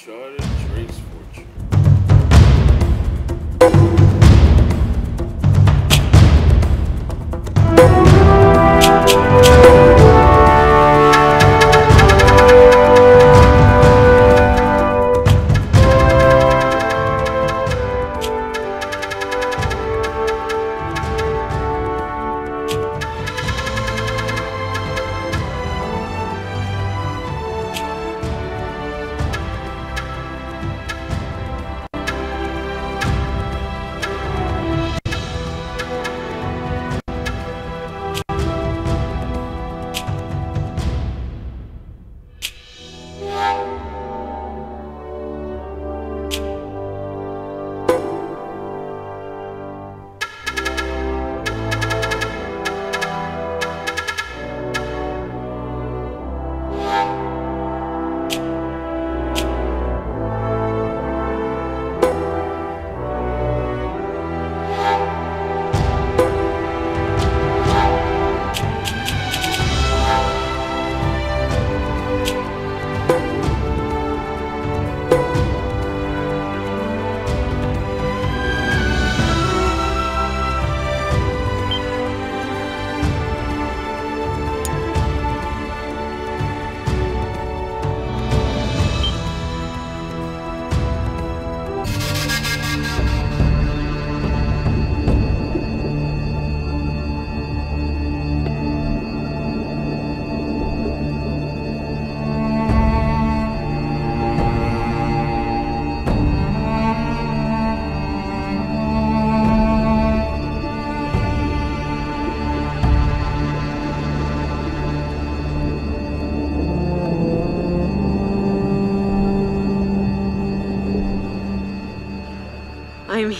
Uncharted Drake's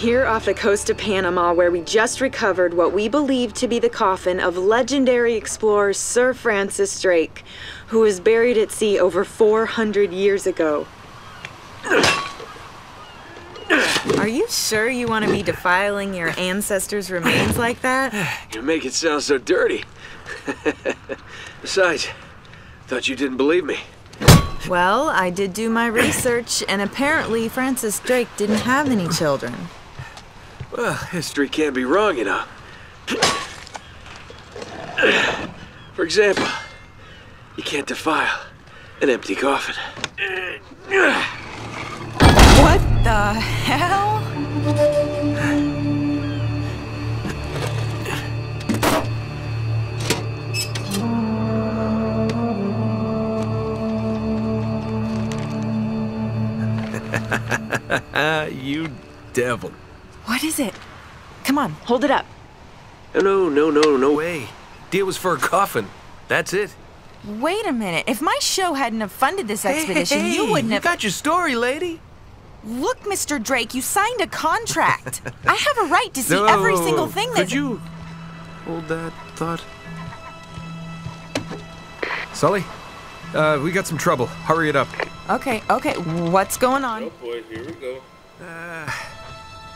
here off the coast of Panama where we just recovered what we believe to be the coffin of legendary explorer Sir Francis Drake, who was buried at sea over 400 years ago. Are you sure you want to be defiling your ancestors' remains like that? You make it sound so dirty. Besides, thought you didn't believe me. Well, I did do my research, and apparently Francis Drake didn't have any children. Well, history can't be wrong, you know. For example, you can't defile an empty coffin. What the hell? You devil. What is it? Come on, hold it up. No, no, no, no way. Deal was for a coffin. That's it. Wait a minute. If my show hadn't have funded this expedition, you wouldn't have. got your story, lady. Look, Mr. Drake, you signed a contract. I have a right to see every single thing Could that's. you hold that thought? Sully, uh, we got some trouble. Hurry it up. Okay, okay. What's going on? Oh boy, here we go.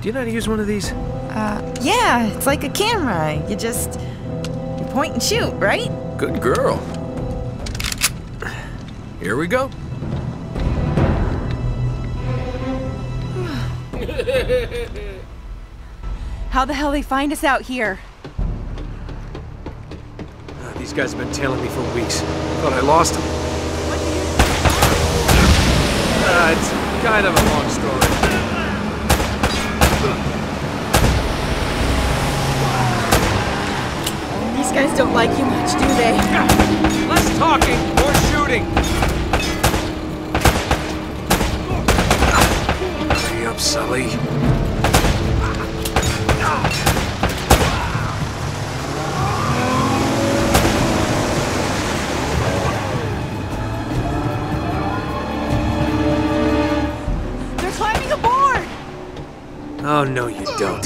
Do you know how to use one of these? Uh, yeah, it's like a camera. You just you point and shoot, right? Good girl. Here we go. How the hell they find us out here? Uh, these guys have been tailing me for weeks. Thought I lost them. Uh, it's kind of a long story. These guys don't like you much, do they? Less talking, more shooting. Hurry up, Sully. They're climbing aboard! Oh, no, you don't.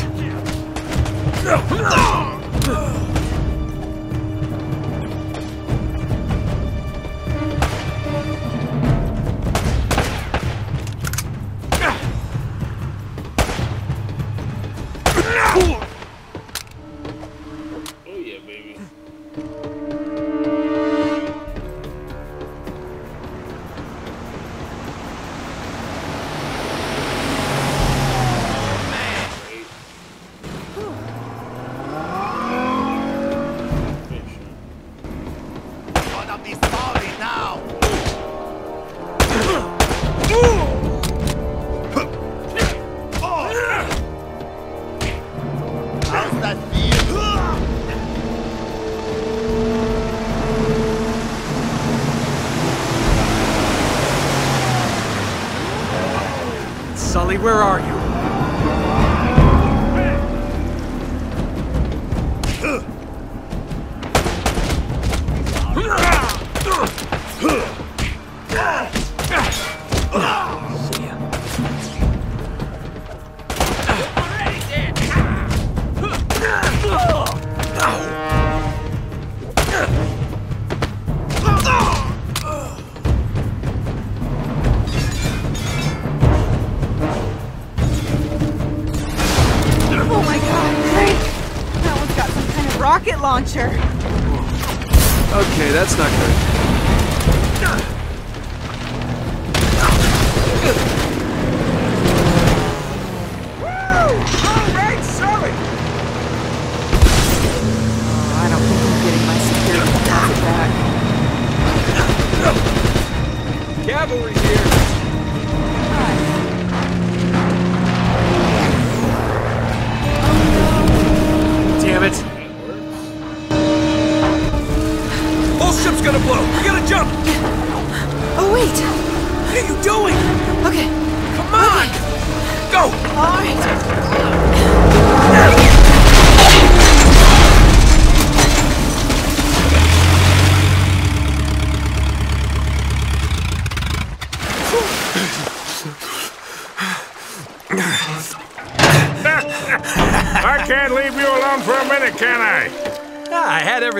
Where are you?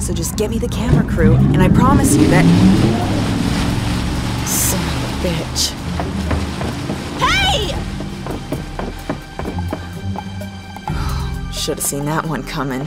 So just get me the camera crew, and I promise you that. Son of a bitch. Hey! Should have seen that one coming.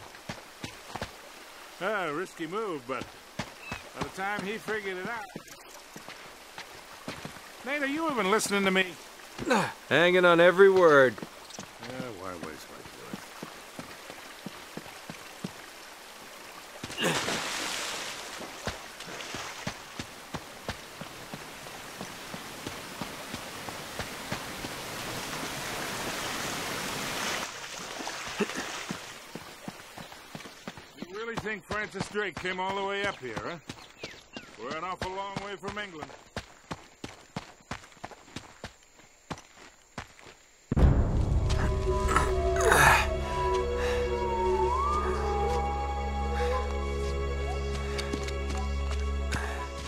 Ah, risky move, but by the time he figured it out. Nate, are you even listening to me? Hanging on every word. Yeah, why waste my time? You really think Francis Drake came all the way up here, huh? We're an awful long way from England.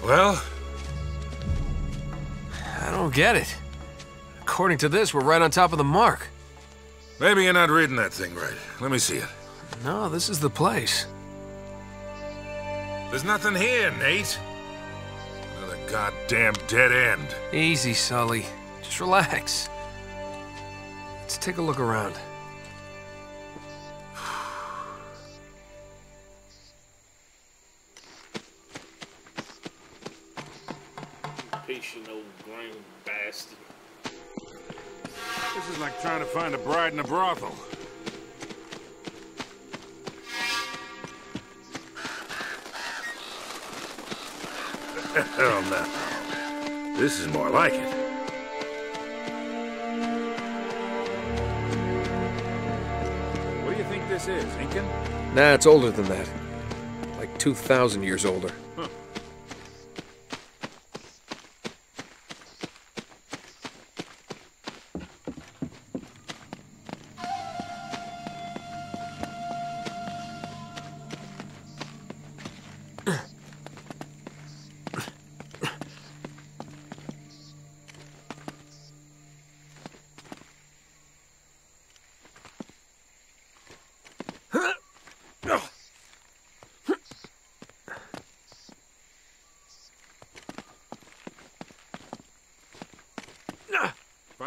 Well, I don't get it. According to this, we're right on top of the mark. maybe you're not reading that thing right. Let me see it. No, this is the place. There's nothing here, Nate. Another goddamn dead end. Easy, Sully. Just relax. Let's take a look around. Patient old green bastard. This is like trying to find a bride in a brothel. Oh, Hell no. This is more like it. What do you think this is, Incan? Nah, it's older than that. Like 2,000 years older.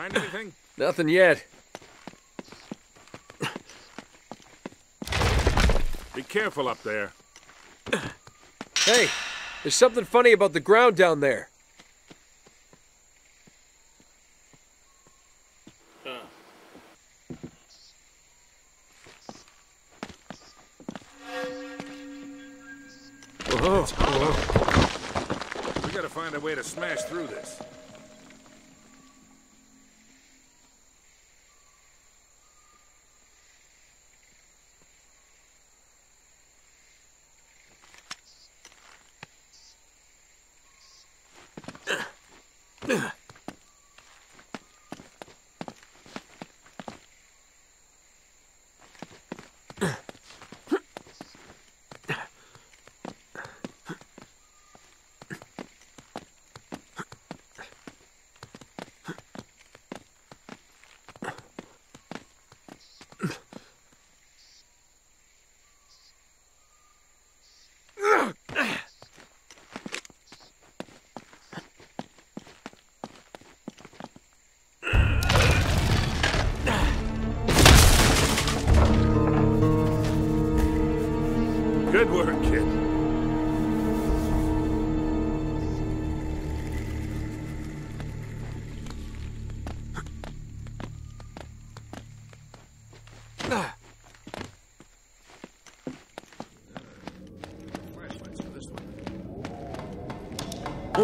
Find anything? Nothing yet. Be careful up there. Hey, there's something funny about the ground down there. Huh. We gotta find a way to smash through this.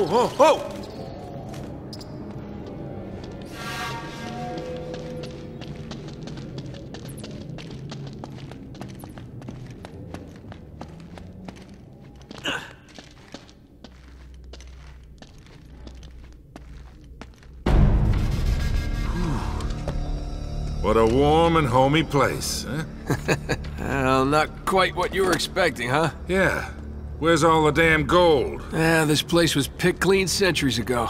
Oh, oh, oh! What a warm and homey place, huh? Eh? Well, not quite what you were expecting, huh? Yeah. Where's all the damn gold? Yeah, this place was picked clean centuries ago.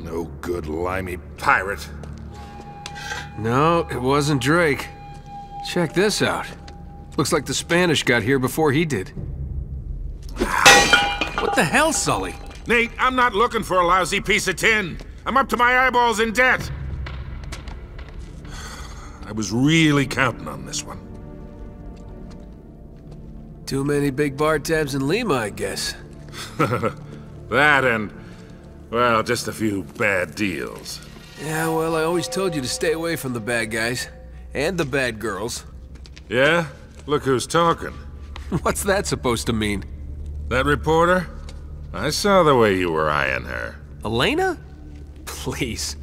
No good limey pirate. No, it wasn't Drake. Check this out. Looks like the Spanish got here before he did. What the hell, Sully? Nate, I'm not looking for a lousy piece of tin. I'm up to my eyeballs in debt. I was really counting on this one. Too many big bar tabs in Lima, I guess. That and, well, just a few bad deals. Yeah, well, I always told you to stay away from the bad guys. And the bad girls. Yeah? Look who's talking. What's that supposed to mean? That reporter? I saw the way you were eyeing her. Elena? Please.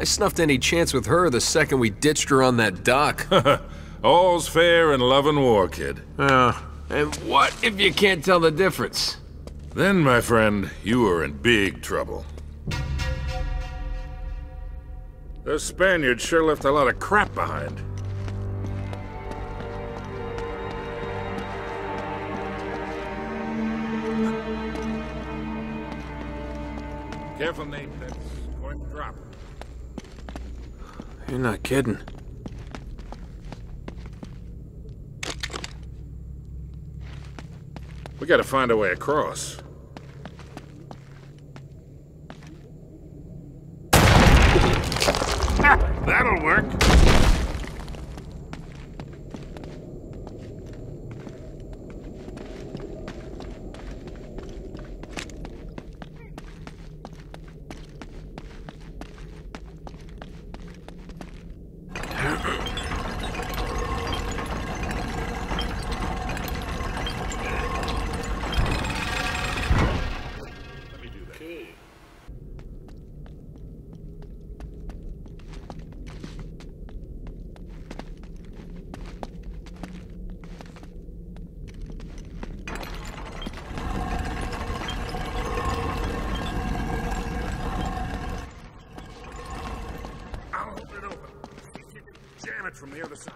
I snuffed any chance with her the second we ditched her on that dock. All's fair in love and war, kid. Oh, and what if you can't tell the difference? Then, my friend, you are in big trouble. Those Spaniards sure left a lot of crap behind. Careful, Nate. That's going to drop. You're not kidding. We gotta find a way across. From the other side.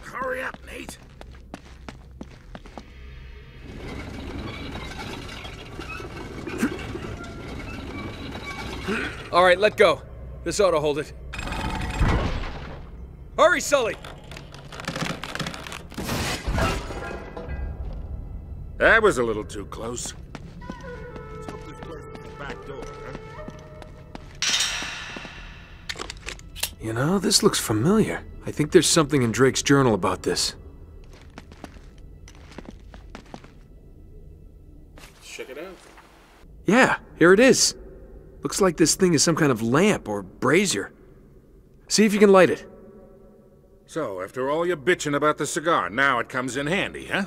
Hurry up, Nate. All right, let go. This ought to hold it. Hurry, Sully! That was a little too close. Let's hope this place is the back door, huh? You know, this looks familiar. I think there's something in Drake's journal about this. Check it out. Yeah, here it is. Looks like this thing is some kind of lamp or brazier. See if you can light it. So, after all your bitching about the cigar, now it comes in handy, huh?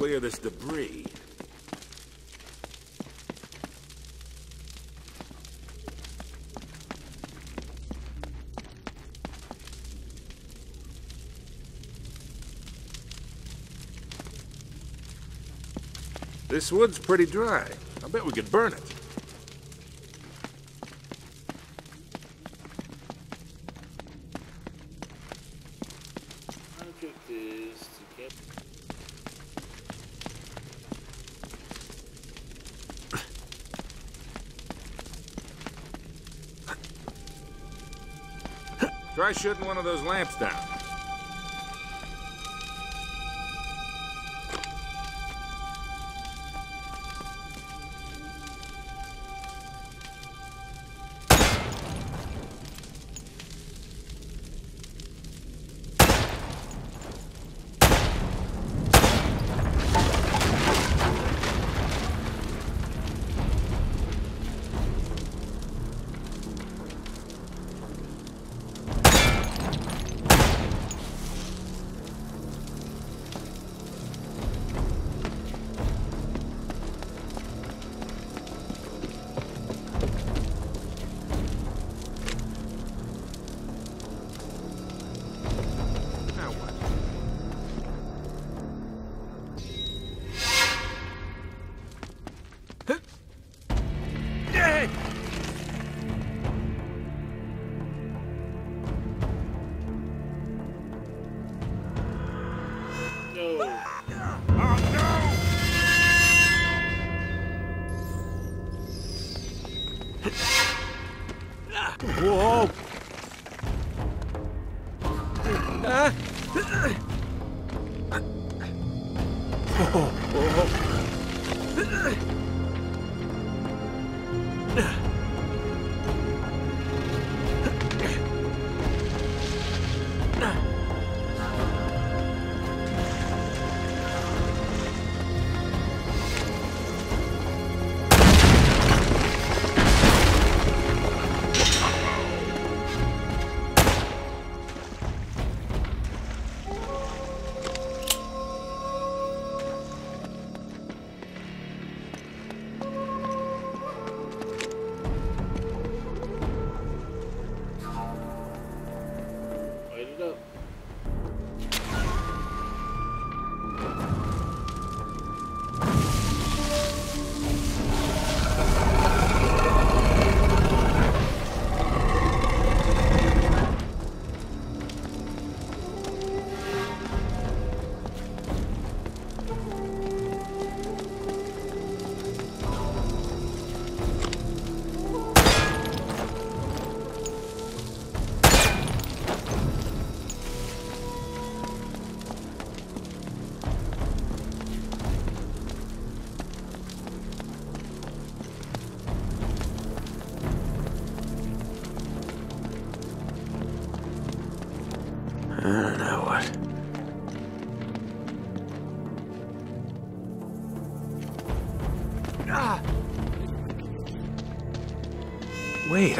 Clear this debris. This wood's pretty dry. I bet we could burn it. Try shooting one of those lamps down.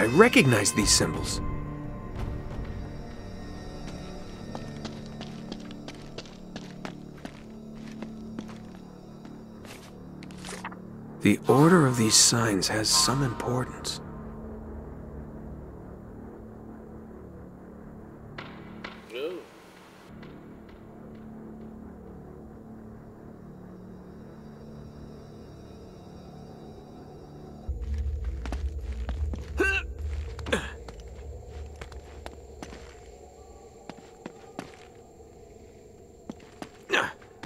I recognize these symbols. The order of these signs has some importance.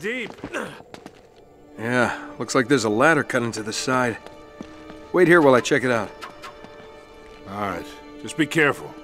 deep. Yeah, looks like there's a ladder cut into the side. Wait here while I check it out. All right, just be careful.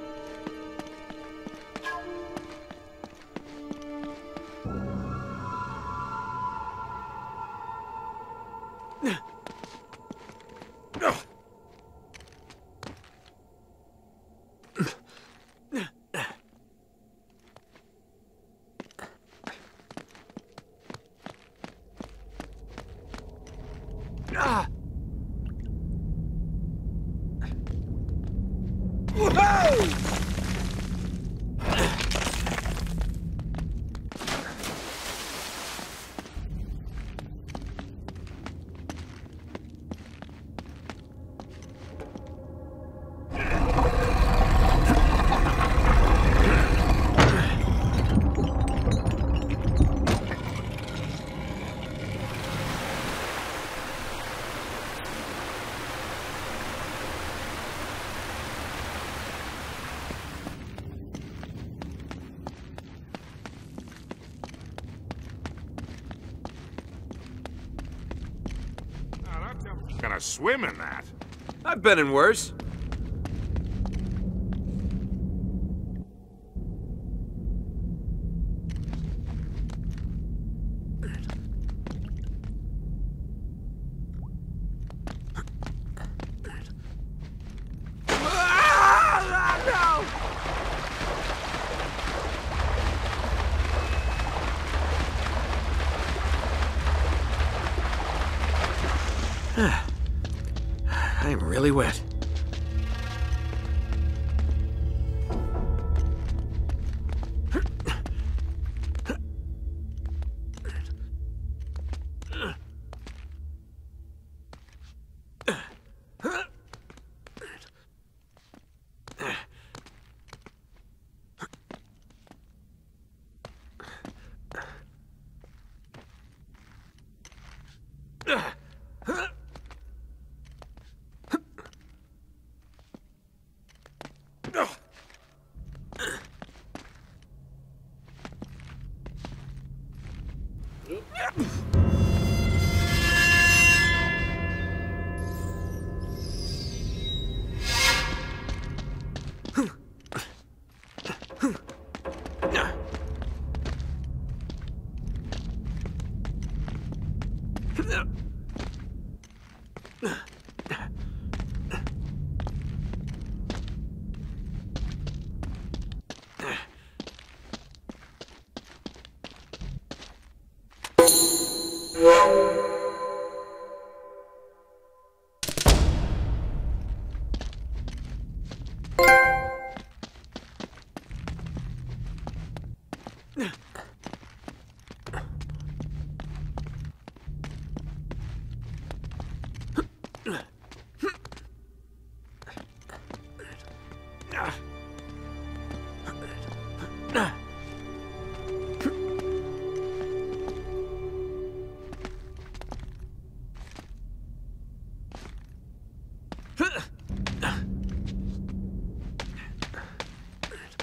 Gonna swim in that. I've been in worse. I'm really wet.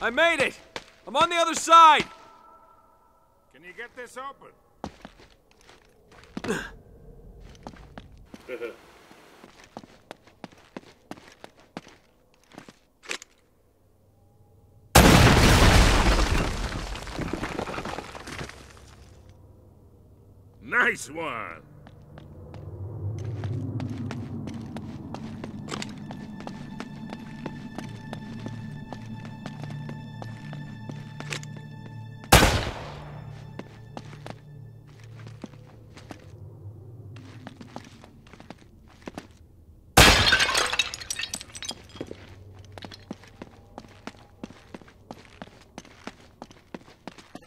I made it! I'm on the other side! Can you get this open? Nice one!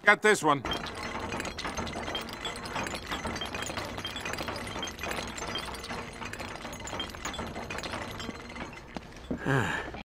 Got this one.